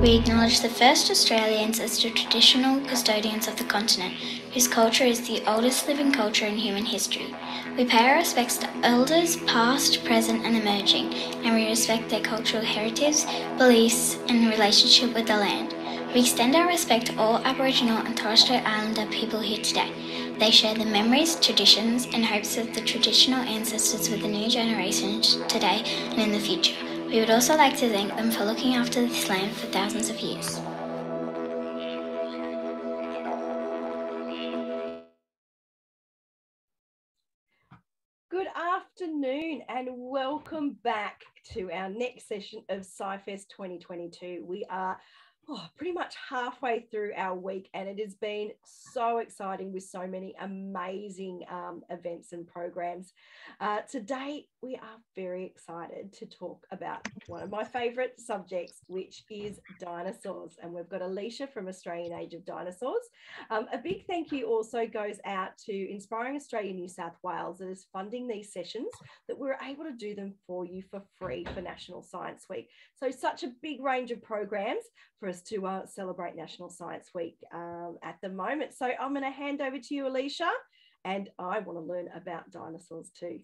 We acknowledge the first Australians as the traditional custodians of the continent, whose culture is the oldest living culture in human history. We pay our respects to elders, past, present, and emerging, and we respect their cultural heritage, beliefs, and relationship with the land. We extend our respect to all Aboriginal and Torres Strait Islander people here today. They share the memories, traditions, and hopes of the traditional ancestors with the new generations today and in the future. We would also like to thank them for looking after this land for thousands of years. Good afternoon and welcome back to our next session of SciFest 2022. We are oh, pretty much halfway through our week, and it has been so exciting with so many amazing um, events and programs. Uh, today, we are very excited to talk about one of my favourite subjects, which is dinosaurs. And we've got Alicia from Australian Age of Dinosaurs. Um, a big thank you also goes out to Inspiring Australia New South Wales that is funding these sessions, that we're able to do them for you for free for National Science Week. So, such a big range of programs for us to uh, celebrate National Science Week um, at the moment. So, I'm going to hand over to you, Alicia, and I want to learn about dinosaurs too.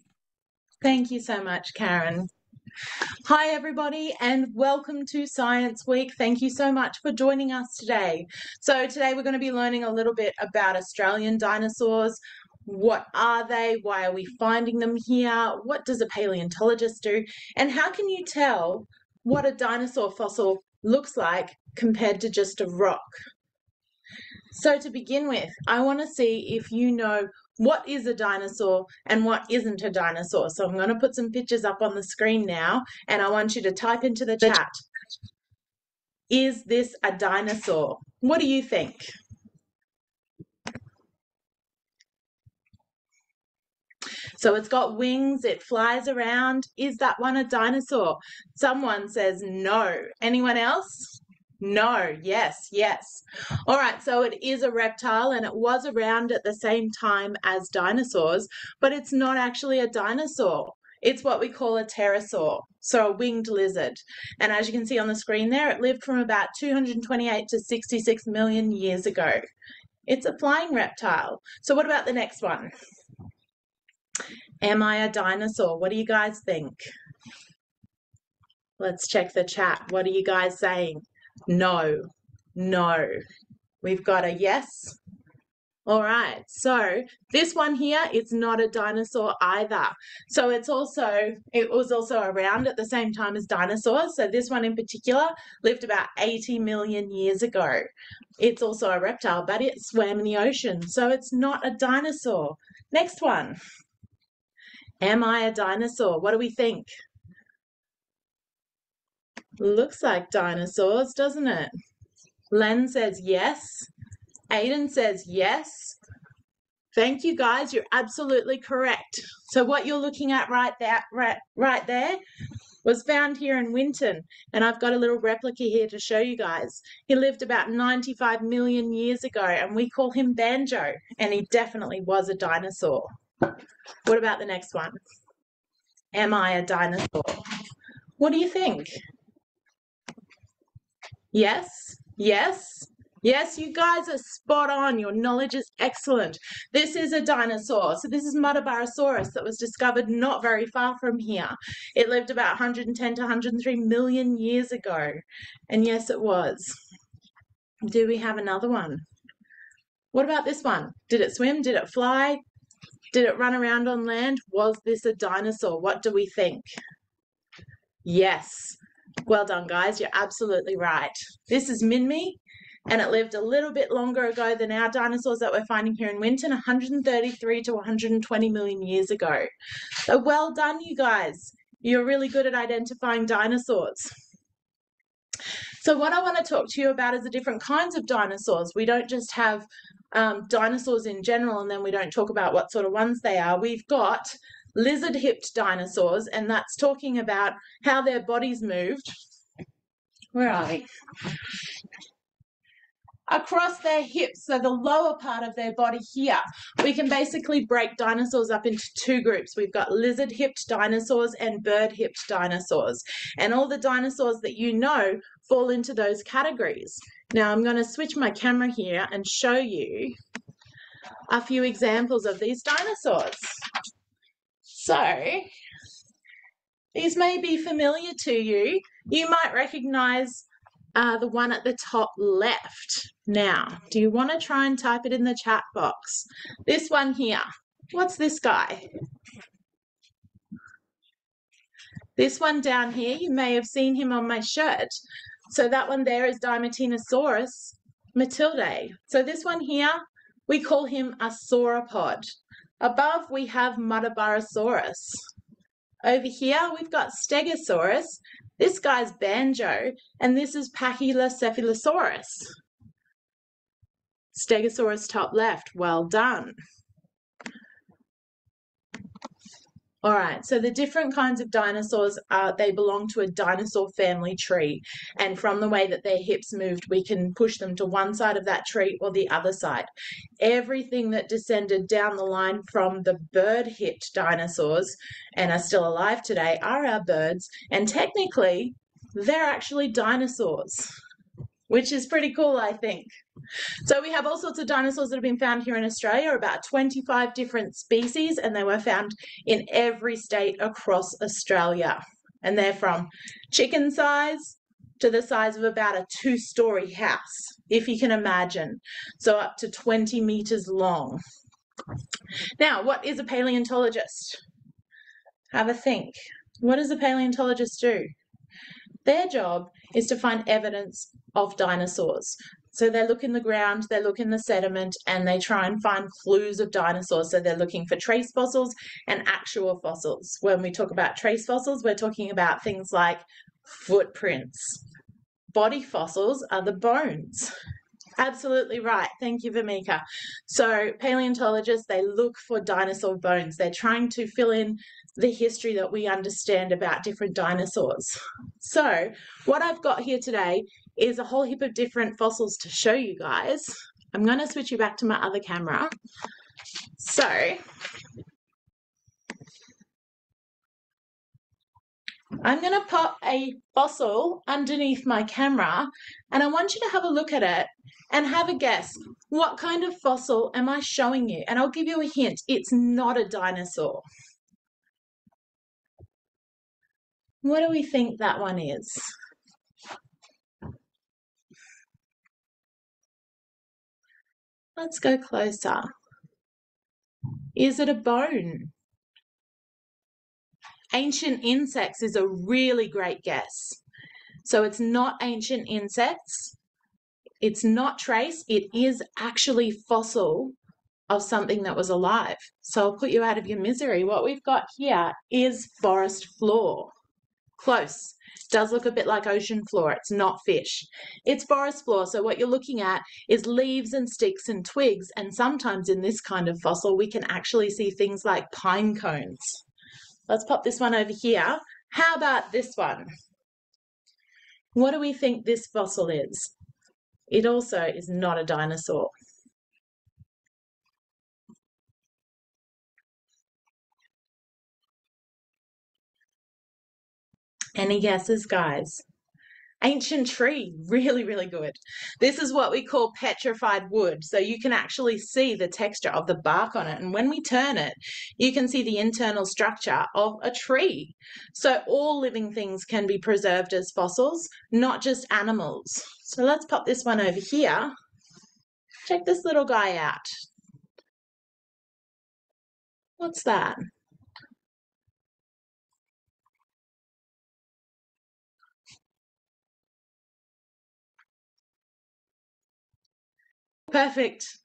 Thank you so much, Karen. Hi, everybody, and welcome to Science Week. Thank you so much for joining us today. So, today we're going to be learning a little bit about Australian dinosaurs. What are they? Why are we finding them here? What does a paleontologist do? And how can you tell what a dinosaur fossil looks like compared to just a rock? So, to begin with, I want to see if you know what is a dinosaur and what isn't a dinosaur. So I'm going to put some pictures up on the screen now, and I want you to type into the chat Is this a dinosaur? What do you think? So it's got wings, it flies around. Is that one a dinosaur? Someone says no. Anyone else? No, yes, yes. All right, so it is a reptile and it was around at the same time as dinosaurs, but it's not actually a dinosaur. It's what we call a pterosaur, so a winged lizard. And as you can see on the screen there, it lived from about 228 to 66 million years ago. It's a flying reptile. So, what about the next one? Am I a dinosaur? What do you guys think? Let's check the chat. What are you guys saying? No, no. We've got a yes. All right, so this one here is not a dinosaur either. So it's also, it was also around at the same time as dinosaurs. So this one in particular lived about 80 million years ago. It's also a reptile, but it swam in the ocean. So it's not a dinosaur. Next one. Am I a dinosaur? What do we think? Looks like dinosaurs, doesn't it? Len says yes. Aiden says yes. Thank you guys, you're absolutely correct. So what you're looking at right there, right, right there was found here in Winton, and I've got a little replica here to show you guys. He lived about 95 million years ago, and we call him Banjo, and he definitely was a dinosaur. What about the next one? Am I a dinosaur? What do you think? Yes, yes, yes, you guys are spot on. Your knowledge is excellent. This is a dinosaur. So, this is Muttaburrasaurus that was discovered not very far from here. It lived about 110 to 103 million years ago. And yes, it was. Do we have another one? What about this one? Did it swim? Did it fly? Did it run around on land? Was this a dinosaur? What do we think? Yes. Well done, guys. You're absolutely right. This is Minmi, and it lived a little bit longer ago than our dinosaurs that we're finding here in Winton 133 to 120 million years ago. So, well done, you guys. You're really good at identifying dinosaurs. So, what I want to talk to you about is the different kinds of dinosaurs. We don't just have um, dinosaurs in general and then we don't talk about what sort of ones they are. We've got lizard hipped dinosaurs, and that's talking about how their bodies moved. Where are we? across their hips, so the lower part of their body here, we can basically break dinosaurs up into two groups. We've got lizard hipped dinosaurs and bird hipped dinosaurs. And all the dinosaurs that you know fall into those categories. Now I'm going to switch my camera here and show you a few examples of these dinosaurs. So these may be familiar to you. You might recognize uh, the one at the top left. Now, do you want to try and type it in the chat box? This one here, what's this guy? This one down here, you may have seen him on my shirt. So that one there is Diamantinasaurus matildae. So this one here, we call him a sauropod. Above, we have Muttaburrasaurus. Over here, we've got Stegosaurus. This guy's Banjo, and this is Pachylocephalosaurus. Stegosaurus top left, well done. All right, so the different kinds of dinosaurs, uh, they belong to a dinosaur family tree. And from the way that their hips moved, we can push them to one side of that tree or the other side. Everything that descended down the line from the bird hipped dinosaurs and are still alive today are our birds. And technically, they're actually dinosaurs, which is pretty cool, I think. So we have all sorts of dinosaurs that have been found here in Australia, about 25 different species, and they were found in every state across Australia. And they're from chicken size to the size of about a two story house, if you can imagine. So up to 20 meters long. Now, what is a paleontologist? Have a think. What does a paleontologist do? Their job is to find evidence of dinosaurs. So they look in the ground, they look in the sediment, and they try and find clues of dinosaurs. So they're looking for trace fossils and actual fossils. When we talk about trace fossils, we're talking about things like footprints. Body fossils are the bones. Absolutely right. Thank you, Vamika. So paleontologists, they look for dinosaur bones. They're trying to fill in the history that we understand about different dinosaurs. So what I've got here today is a whole heap of different fossils to show you guys. I'm going to switch you back to my other camera. So, I'm going to pop a fossil underneath my camera and I want you to have a look at it and have a guess. What kind of fossil am I showing you? And I'll give you a hint. It's not a dinosaur. What do we think that one is? Let's go closer. Is it a bone? Ancient insects is a really great guess. So it's not ancient insects. It's not trace. It is actually fossil of something that was alive. So I'll put you out of your misery. What we've got here is forest floor. Close does look a bit like ocean floor. It's not fish. It's forest floor. So what you're looking at is leaves and sticks and twigs. And sometimes in this kind of fossil, we can actually see things like pine cones. Let's pop this one over here. How about this one? What do we think this fossil is? It also is not a dinosaur. Any guesses, guys? Ancient tree, really, really good. This is what we call petrified wood. So you can actually see the texture of the bark on it. And when we turn it, you can see the internal structure of a tree. So all living things can be preserved as fossils, not just animals. So let's pop this one over here. Check this little guy out. What's that? Perfect.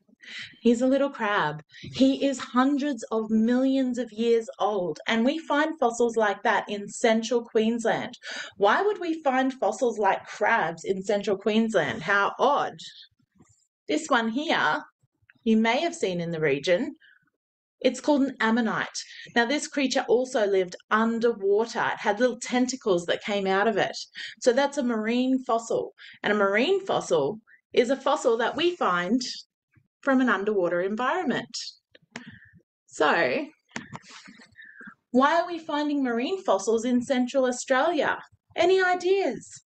He's a little crab. He is hundreds of millions of years old, and we find fossils like that in central Queensland. Why would we find fossils like crabs in central Queensland? How odd. This one here, you may have seen in the region. It's called an ammonite. Now, this creature also lived underwater. It had little tentacles that came out of it. So that's a marine fossil. And a marine fossil is a fossil that we find from an underwater environment. So, why are we finding marine fossils in Central Australia? Any ideas?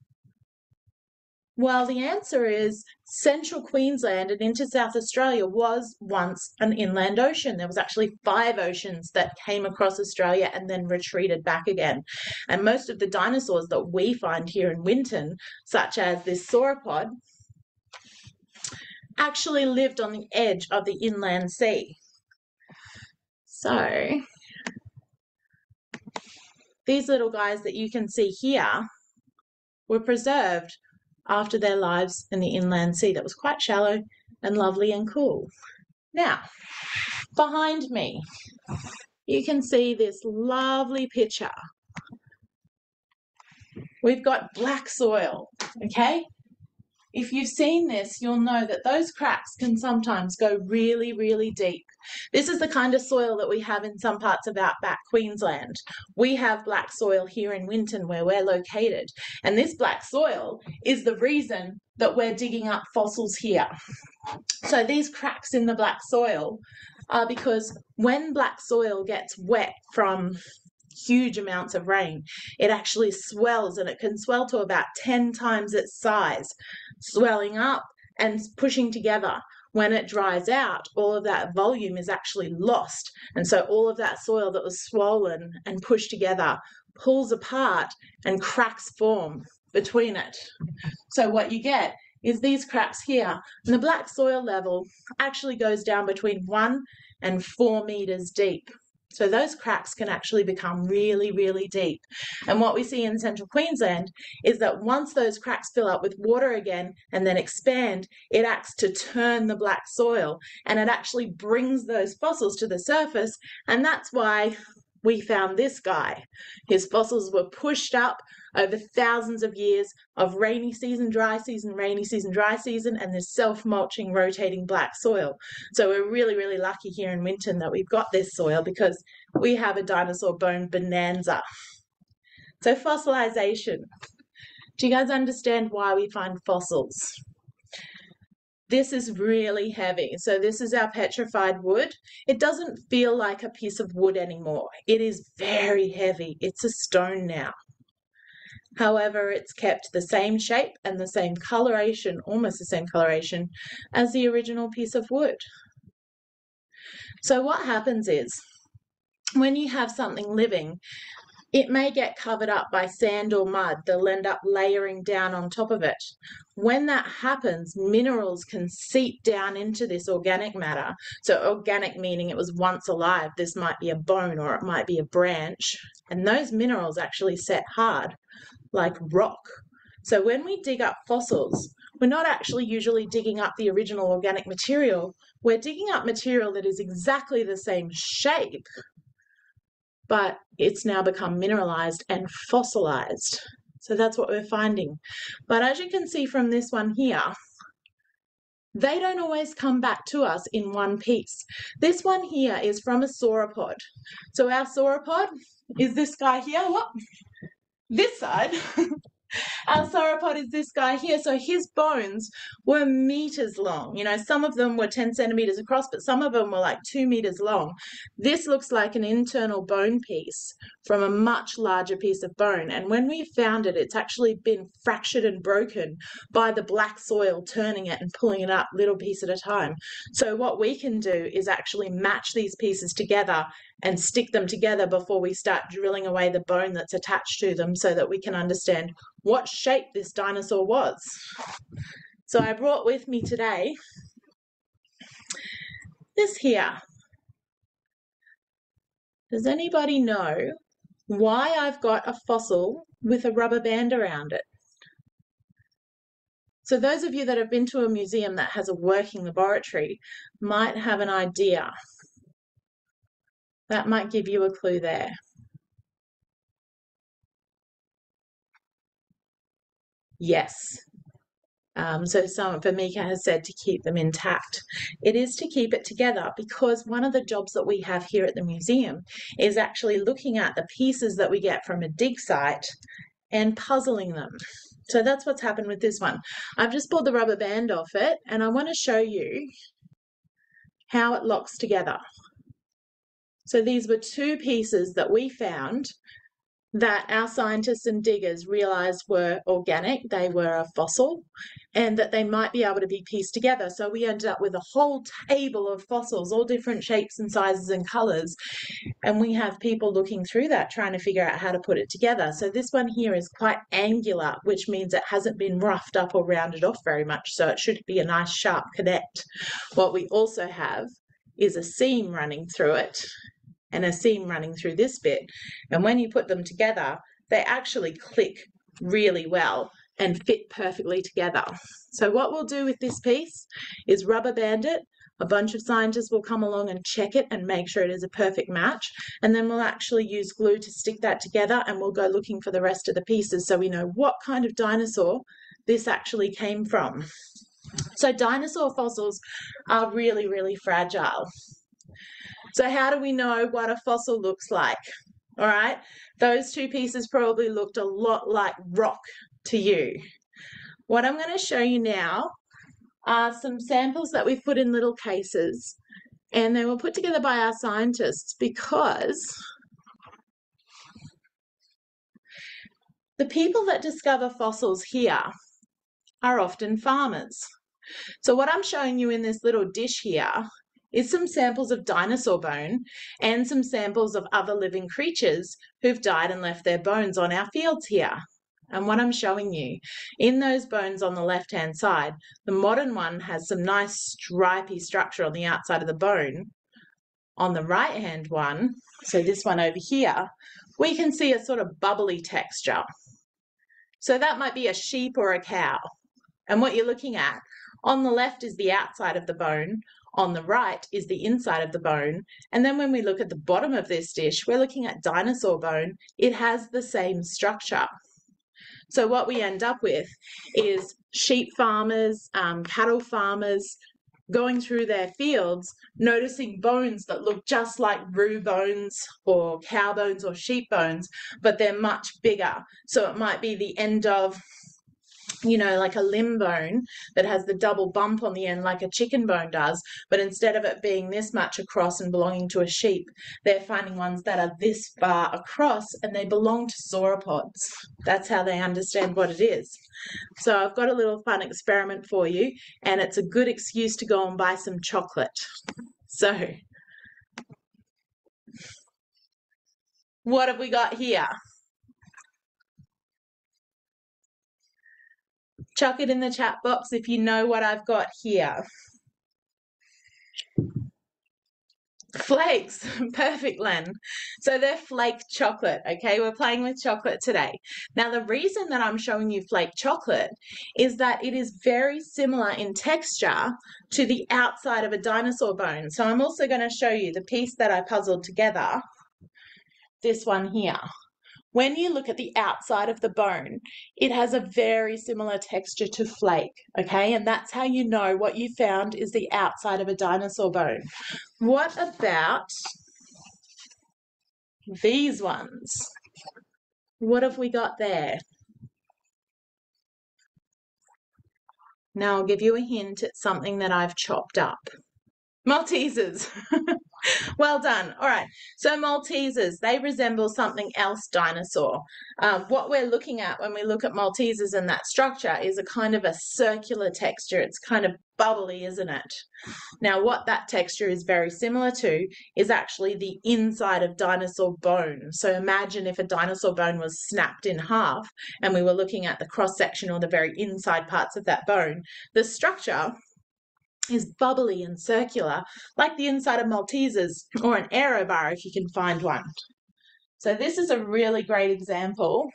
Well, the answer is central Queensland and into South Australia was once an inland ocean. There was actually five oceans that came across Australia and then retreated back again. And most of the dinosaurs that we find here in Winton, such as this sauropod, actually lived on the edge of the inland sea. So, these little guys that you can see here were preserved after their lives in the inland sea that was quite shallow and lovely and cool. Now, behind me, you can see this lovely picture. We've got black soil, okay? If you've seen this, you'll know that those cracks can sometimes go really, really deep. This is the kind of soil that we have in some parts of outback Queensland. We have black soil here in Winton where we're located. And this black soil is the reason that we're digging up fossils here. So these cracks in the black soil are because when black soil gets wet from huge amounts of rain. It actually swells and it can swell to about 10 times its size, swelling up and pushing together. When it dries out, all of that volume is actually lost. And so all of that soil that was swollen and pushed together pulls apart and cracks form between it. So what you get is these cracks here. And the black soil level actually goes down between one and four meters deep. So those cracks can actually become really, really deep. And what we see in central Queensland is that once those cracks fill up with water again and then expand, it acts to turn the black soil and it actually brings those fossils to the surface. And that's why we found this guy. His fossils were pushed up over thousands of years of rainy season, dry season, rainy season, dry season, and this self-mulching, rotating black soil. So we're really, really lucky here in Winton that we've got this soil because we have a dinosaur bone bonanza. So fossilization. Do you guys understand why we find fossils? This is really heavy. So this is our petrified wood. It doesn't feel like a piece of wood anymore. It is very heavy. It's a stone now. However, it's kept the same shape and the same coloration, almost the same coloration, as the original piece of wood. So what happens is, when you have something living, it may get covered up by sand or mud. They'll end up layering down on top of it. When that happens, minerals can seep down into this organic matter. So, organic meaning it was once alive. This might be a bone or it might be a branch. And those minerals actually set hard like rock. So when we dig up fossils, we're not actually usually digging up the original organic material. We're digging up material that is exactly the same shape, but it's now become mineralized and fossilized. So that's what we're finding. But as you can see from this one here, they don't always come back to us in one piece. This one here is from a sauropod. So our sauropod is this guy here. What? this side, our sauropod is this guy here. So his bones were meters long. You know, some of them were 10 centimeters across, but some of them were like two meters long. This looks like an internal bone piece from a much larger piece of bone. And when we found it, it's actually been fractured and broken by the black soil turning it and pulling it up little piece at a time. So what we can do is actually match these pieces together and stick them together before we start drilling away the bone that's attached to them so that we can understand what shape this dinosaur was. So I brought with me today this here. Does anybody know why I've got a fossil with a rubber band around it? So those of you that have been to a museum that has a working laboratory might have an idea that might give you a clue there. Yes. Um, so some Vamika has said to keep them intact. It is to keep it together because one of the jobs that we have here at the museum is actually looking at the pieces that we get from a dig site and puzzling them. So that's what's happened with this one. I've just pulled the rubber band off it and I want to show you how it locks together. So these were two pieces that we found that our scientists and diggers realized were organic, they were a fossil, and that they might be able to be pieced together. So we ended up with a whole table of fossils, all different shapes and sizes and colors. And we have people looking through that trying to figure out how to put it together. So this one here is quite angular, which means it hasn't been roughed up or rounded off very much. So it should be a nice sharp connect. What we also have is a seam running through it and a seam running through this bit. And when you put them together, they actually click really well and fit perfectly together. So what we'll do with this piece is rubber band it. A bunch of scientists will come along and check it and make sure it is a perfect match. And then we'll actually use glue to stick that together and we'll go looking for the rest of the pieces so we know what kind of dinosaur this actually came from. So dinosaur fossils are really, really fragile. So how do we know what a fossil looks like? All right, those two pieces probably looked a lot like rock to you. What I'm going to show you now are some samples that we've put in little cases and they were put together by our scientists because the people that discover fossils here are often farmers. So what I'm showing you in this little dish here is some samples of dinosaur bone and some samples of other living creatures who've died and left their bones on our fields here. And what I'm showing you, in those bones on the left-hand side, the modern one has some nice stripy structure on the outside of the bone. On the right-hand one, so this one over here, we can see a sort of bubbly texture. So that might be a sheep or a cow. And what you're looking at, on the left is the outside of the bone, on the right is the inside of the bone. And then when we look at the bottom of this dish, we're looking at dinosaur bone. It has the same structure. So what we end up with is sheep farmers, um, cattle farmers going through their fields, noticing bones that look just like roo bones or cow bones or sheep bones, but they're much bigger. So it might be the end of you know, like a limb bone that has the double bump on the end, like a chicken bone does. But instead of it being this much across and belonging to a sheep, they're finding ones that are this far across and they belong to sauropods. That's how they understand what it is. So I've got a little fun experiment for you, and it's a good excuse to go and buy some chocolate. So, what have we got here? Chuck it in the chat box if you know what I've got here. Flakes, perfect, Len. So they're flake chocolate, okay? We're playing with chocolate today. Now, the reason that I'm showing you flake chocolate is that it is very similar in texture to the outside of a dinosaur bone. So I'm also going to show you the piece that I puzzled together, this one here when you look at the outside of the bone, it has a very similar texture to flake, okay? And that's how you know what you found is the outside of a dinosaur bone. What about these ones? What have we got there? Now I'll give you a hint, it's something that I've chopped up. Maltesers. well done. All right. So Maltesers, they resemble something else dinosaur. Um, what we're looking at when we look at Maltesers and that structure is a kind of a circular texture. It's kind of bubbly, isn't it? Now, what that texture is very similar to is actually the inside of dinosaur bone. So imagine if a dinosaur bone was snapped in half and we were looking at the cross section or the very inside parts of that bone. The structure is bubbly and circular, like the inside of Maltesers or an aero bar if you can find one. So this is a really great example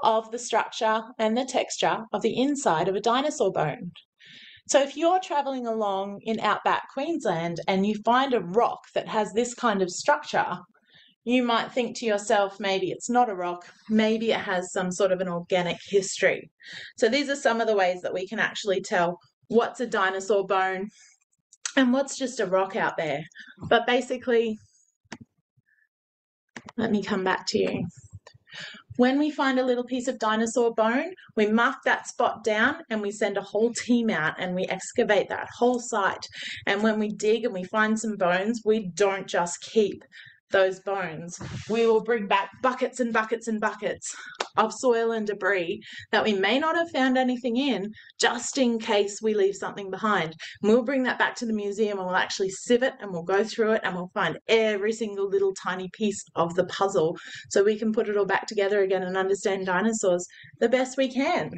of the structure and the texture of the inside of a dinosaur bone. So if you're traveling along in outback Queensland and you find a rock that has this kind of structure, you might think to yourself, maybe it's not a rock, maybe it has some sort of an organic history. So these are some of the ways that we can actually tell what's a dinosaur bone and what's just a rock out there. But basically, let me come back to you. When we find a little piece of dinosaur bone, we mark that spot down and we send a whole team out and we excavate that whole site. And when we dig and we find some bones, we don't just keep those bones, we will bring back buckets and buckets and buckets of soil and debris that we may not have found anything in, just in case we leave something behind. And we'll bring that back to the museum and we'll actually sieve it and we'll go through it and we'll find every single little tiny piece of the puzzle so we can put it all back together again and understand dinosaurs the best we can.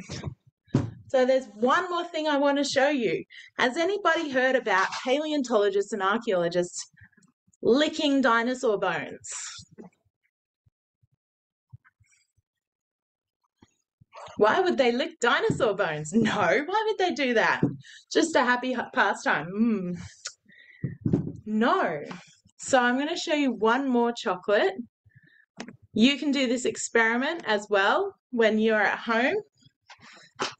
So there's one more thing I want to show you. Has anybody heard about paleontologists and archaeologists licking dinosaur bones. Why would they lick dinosaur bones? No, why would they do that? Just a happy pastime. Mm. No. So I'm going to show you one more chocolate. You can do this experiment as well when you're at home.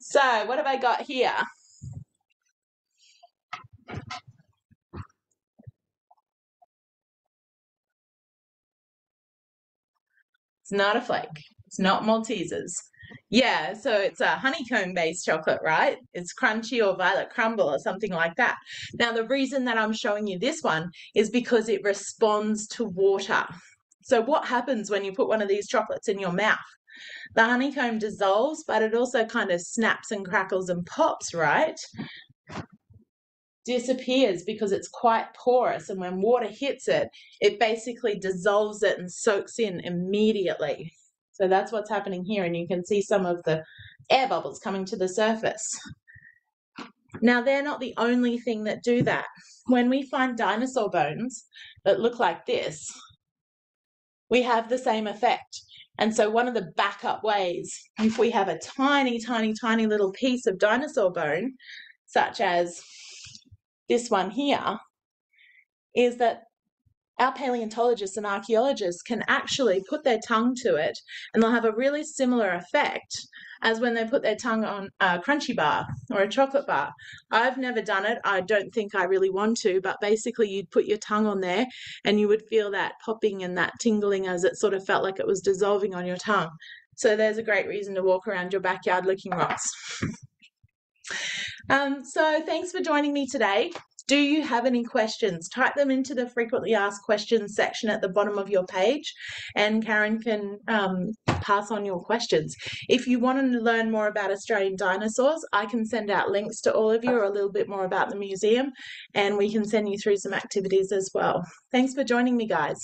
So what have I got here? Not a flake. It's not Maltesers. Yeah, so it's a honeycomb based chocolate, right? It's crunchy or violet crumble or something like that. Now, the reason that I'm showing you this one is because it responds to water. So, what happens when you put one of these chocolates in your mouth? The honeycomb dissolves, but it also kind of snaps and crackles and pops, right? Disappears because it's quite porous and when water hits it it basically dissolves it and soaks in immediately. So that's what's happening here and you can see some of the air bubbles coming to the surface. Now they're not the only thing that do that. When we find dinosaur bones that look like this we have the same effect. And so one of the backup ways if we have a tiny tiny tiny little piece of dinosaur bone such as this one here is that our paleontologists and archaeologists can actually put their tongue to it and they'll have a really similar effect as when they put their tongue on a crunchy bar or a chocolate bar. I've never done it. I don't think I really want to, but basically you'd put your tongue on there and you would feel that popping and that tingling as it sort of felt like it was dissolving on your tongue. So there's a great reason to walk around your backyard licking rocks. Um, so thanks for joining me today. Do you have any questions? Type them into the frequently asked questions section at the bottom of your page, and Karen can um, pass on your questions. If you want to learn more about Australian dinosaurs, I can send out links to all of you or a little bit more about the museum, and we can send you through some activities as well. Thanks for joining me, guys.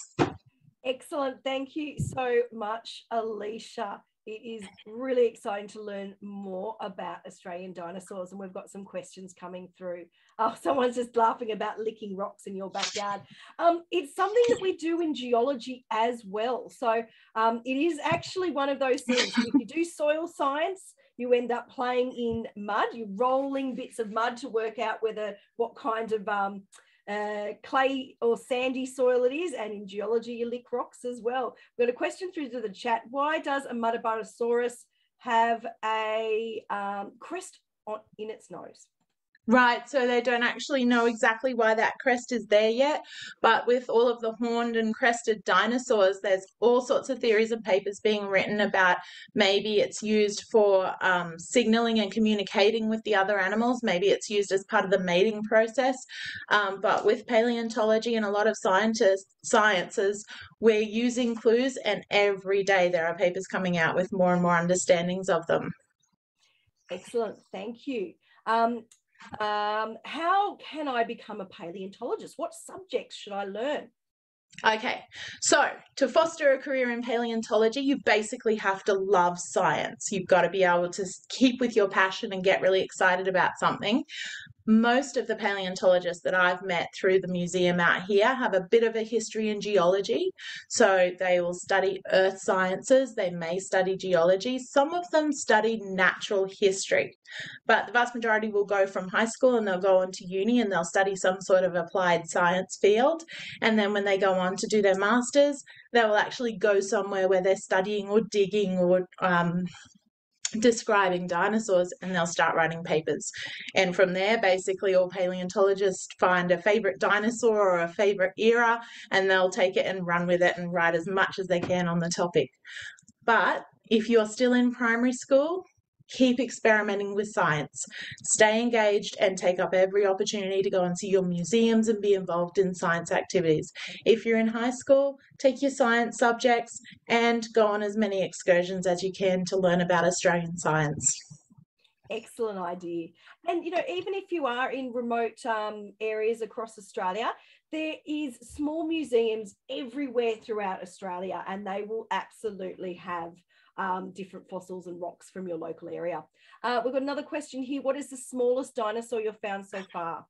Excellent. Thank you so much, Alicia. It is really exciting to learn more about Australian dinosaurs, and we've got some questions coming through. Oh, someone's just laughing about licking rocks in your backyard. Um, it's something that we do in geology as well. So um, it is actually one of those things. if you do soil science, you end up playing in mud. You're rolling bits of mud to work out whether what kind of um, uh, clay or sandy soil it is, and in geology, you lick rocks as well. We've got a question through to the chat. Why does a Muttaburrasaurus have a um, crest on, in its nose? Right, so they don't actually know exactly why that crest is there yet. But with all of the horned and crested dinosaurs, there's all sorts of theories and papers being written about maybe it's used for um, signaling and communicating with the other animals. Maybe it's used as part of the mating process. Um, but with paleontology and a lot of scientists, sciences, we're using clues, and every day there are papers coming out with more and more understandings of them. Excellent, thank you. Um, um, how can I become a paleontologist? What subjects should I learn? Okay, so to foster a career in paleontology, you basically have to love science. You've got to be able to keep with your passion and get really excited about something most of the paleontologists that I've met through the museum out here have a bit of a history in geology. So they will study earth sciences, they may study geology. Some of them study natural history, but the vast majority will go from high school and they'll go on to uni and they'll study some sort of applied science field. And then when they go on to do their masters, they will actually go somewhere where they're studying or digging or um, describing dinosaurs and they'll start writing papers. And from there, basically, all paleontologists find a favorite dinosaur or a favorite era and they'll take it and run with it and write as much as they can on the topic. But if you're still in primary school, keep experimenting with science. Stay engaged and take up every opportunity to go and see your museums and be involved in science activities. If you're in high school, take your science subjects and go on as many excursions as you can to learn about Australian science. Excellent idea. And you know, even if you are in remote um, areas across Australia, there is small museums everywhere throughout Australia, and they will absolutely have um, different fossils and rocks from your local area. Uh, we've got another question here. What is the smallest dinosaur you've found so far?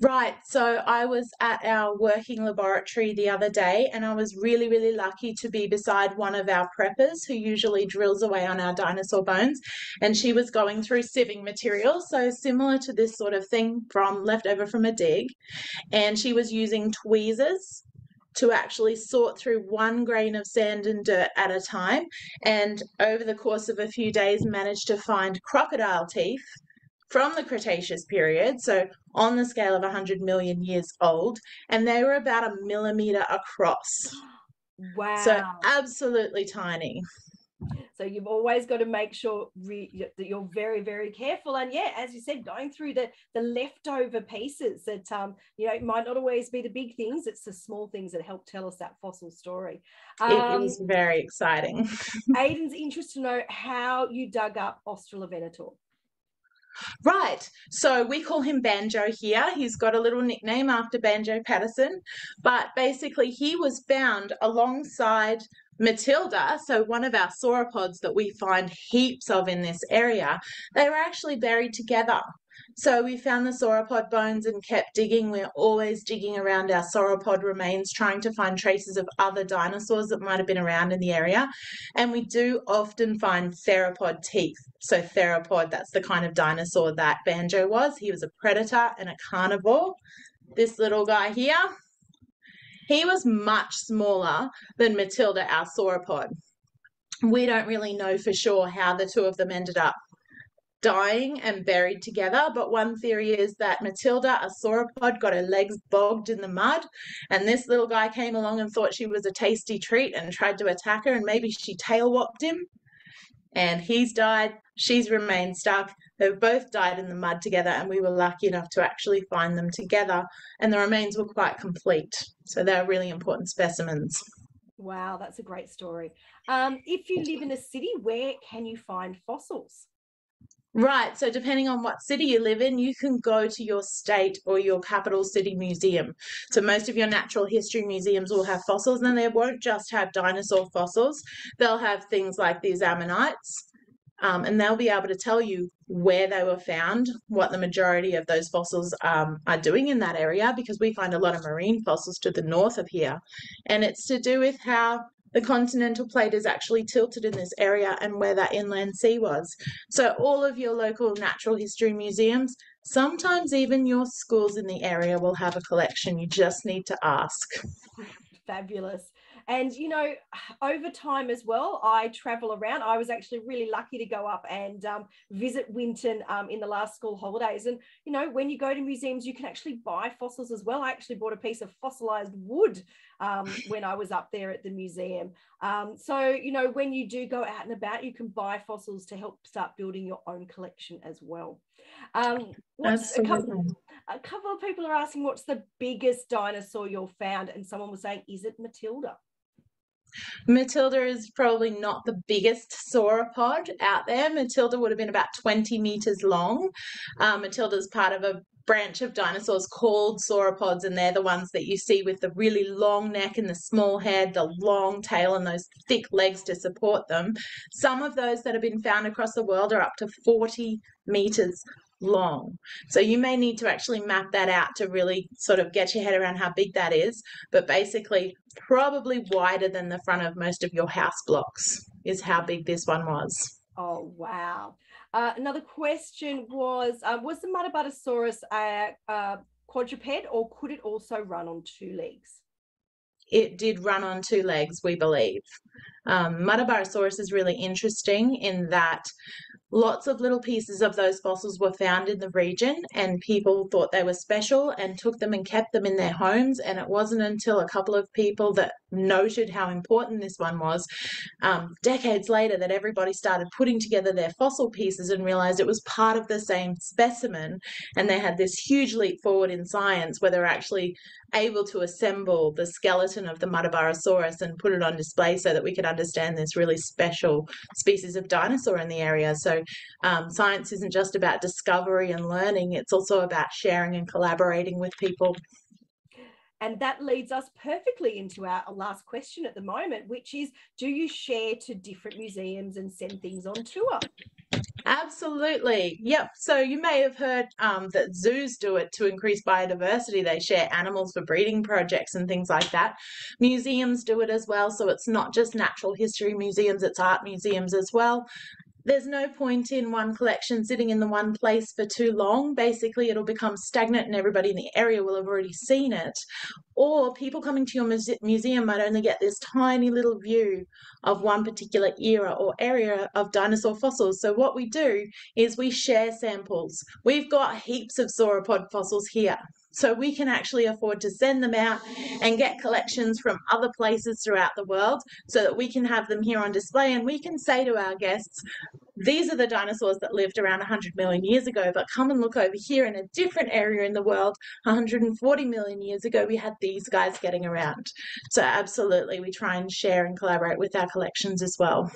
Right. So I was at our working laboratory the other day and I was really, really lucky to be beside one of our preppers who usually drills away on our dinosaur bones. And she was going through sieving material. So similar to this sort of thing from leftover from a dig. And she was using tweezers to actually sort through one grain of sand and dirt at a time. And over the course of a few days, managed to find crocodile teeth from the Cretaceous period, so on the scale of 100 million years old, and they were about a millimeter across. Wow. So absolutely tiny. So you've always got to make sure re- that you're very, very careful. And yeah, as you said, going through the the leftover pieces that um, you know it might not always be the big things; it's the small things that help tell us that fossil story. Um, it is very exciting. Aiden's interested to know how you dug up Australovenator. Right. So we call him Banjo here. He's got a little nickname after Banjo Paterson. But basically, he was found alongside Matilda, so one of our sauropods that we find heaps of in this area, they were actually buried together. So we found the sauropod bones and kept digging. We're always digging around our sauropod remains, trying to find traces of other dinosaurs that might have been around in the area. And we do often find theropod teeth. So theropod, that's the kind of dinosaur that Banjo was. He was a predator and a carnivore. This little guy here, he was much smaller than Matilda, our sauropod. We don't really know for sure how the two of them ended up dying and buried together. But one theory is that Matilda, a sauropod, got her legs bogged in the mud, and this little guy came along and thought she was a tasty treat and tried to attack her, and maybe she tail whopped him. And he's died, she's remained stuck. They've both died in the mud together, and we were lucky enough to actually find them together. And the remains were quite complete. So they're really important specimens. Wow, that's a great story. Um, if you live in a city, where can you find fossils? Right. So, depending on what city you live in, you can go to your state or your capital city museum. So, most of your natural history museums will have fossils, and they won't just have dinosaur fossils, they'll have things like these ammonites. Um, and they'll be able to tell you where they were found, what the majority of those fossils um, are doing in that area, because we find a lot of marine fossils to the north of here. And it's to do with how the continental plate is actually tilted in this area and where that inland sea was. So, all of your local natural history museums, sometimes even your schools in the area will have a collection. You just need to ask. Fabulous. And, you know, over time as well, I travel around. I was actually really lucky to go up and um, visit Winton um, in the last school holidays. And, you know, when you go to museums, you can actually buy fossils as well. I actually bought a piece of fossilized wood um, when I was up there at the museum. Um, so, you know, when you do go out and about, you can buy fossils to help start building your own collection as well. Um, what's a couple, a couple of people are asking, what's the biggest dinosaur you've found? And someone was saying, is it Matilda? Matilda is probably not the biggest sauropod out there. Matilda would have been about 20 meters long. Um, Matilda is part of a branch of dinosaurs called sauropods, and they're the ones that you see with the really long neck and the small head, the long tail, and those thick legs to support them. Some of those that have been found across the world are up to 40 meters long. So you may need to actually map that out to really sort of get your head around how big that is. But basically, probably wider than the front of most of your house blocks is how big this one was. Oh, wow. Uh, another question was uh, Was the Muttaburrasaurus a, a quadruped or could it also run on two legs? It did run on two legs, we believe. Um, is really interesting in that Lots of little pieces of those fossils were found in the region, and people thought they were special and took them and kept them in their homes. And it wasn't until a couple of people that noted how important this one was, um, decades later, that everybody started putting together their fossil pieces and realized it was part of the same specimen. And they had this huge leap forward in science where they're actually able to assemble the skeleton of the Muttaburrasaurus and put it on display so that we could understand this really special species of dinosaur in the area. So um, science isn't just about discovery and learning, it's also about sharing and collaborating with people. And that leads us perfectly into our last question at the moment, which is do you share to different museums and send things on tour? Absolutely. Yep. So you may have heard um, that zoos do it to increase biodiversity. They share animals for breeding projects and things like that. Museums do it as well. So it's not just natural history museums, it's art museums as well there's no point in one collection sitting in the one place for too long. Basically, it'll become stagnant and everybody in the area will have already seen it. Or people coming to your muse- museum might only get this tiny little view of one particular era or area of dinosaur fossils. So, what we do is we share samples. We've got heaps of sauropod fossils here. So we can actually afford to send them out and get collections from other places throughout the world so that we can have them here on display and we can say to our guests, these are the dinosaurs that lived around 100 million years ago, but come and look over here in a different area in the world. 140 million years ago, we had these guys getting around. So, absolutely, we try and share and collaborate with our collections as well.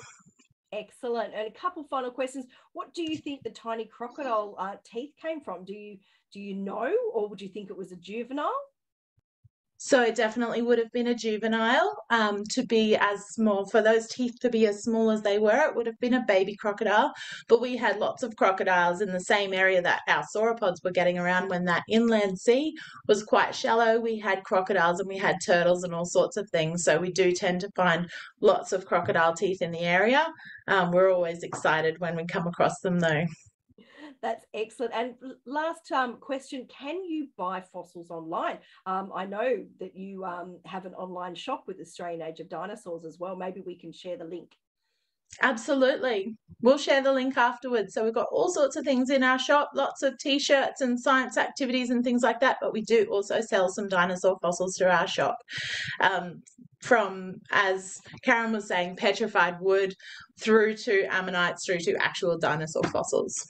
Excellent. And a couple final questions. What do you think the tiny crocodile uh, teeth came from? Do you do you know, or would you think it was a juvenile? So it definitely would have been a juvenile. Um, to be as small, for those teeth to be as small as they were, it would have been a baby crocodile. But we had lots of crocodiles in the same area that our sauropods were getting around when that inland sea was quite shallow. We had crocodiles and we had turtles and all sorts of things. So we do tend to find lots of crocodile teeth in the area. Um, we're always excited when we come across them, though. That's excellent. And last um, question Can you buy fossils online? Um, I know that you um, have an online shop with Australian Age of Dinosaurs as well. Maybe we can share the link. Absolutely. We'll share the link afterwards. So we've got all sorts of things in our shop, lots of t-shirts and science activities and things like that, but we do also sell some dinosaur fossils through our shop. Um, from, as Karen was saying, petrified wood through to ammonites through to actual dinosaur fossils.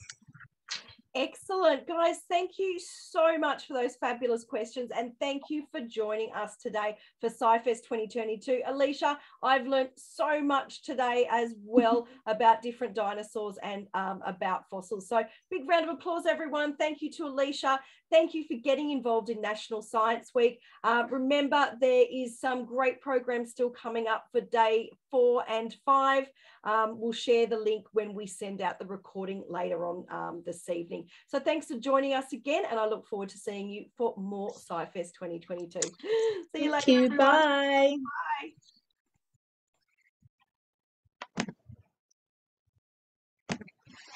Excellent. Guys, thank you so much for those fabulous questions. And thank you for joining us today for SciFest 2022. Alicia, I've learned so much today as well about different dinosaurs and um, about fossils. So big round of applause, everyone. Thank you to Alicia. Thank you for getting involved in National Science Week. Uh, remember, there is some great programs still coming up for day four and five. Um, we'll share the link when we send out the recording later on um, this evening. So thanks for joining us again, and I look forward to seeing you for more SciFest 2022. See you Thank later. You. Bye.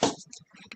Bye.